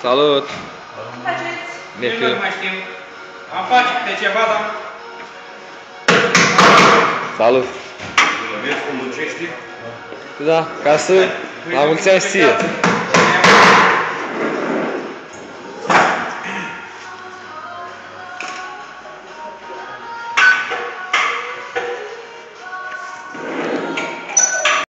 Salut! Faceți? Bine, nu mai știm. Am face pe ceva, dar... Salut! Vezi cum muncești? Da, ca să... La mulți ani ție!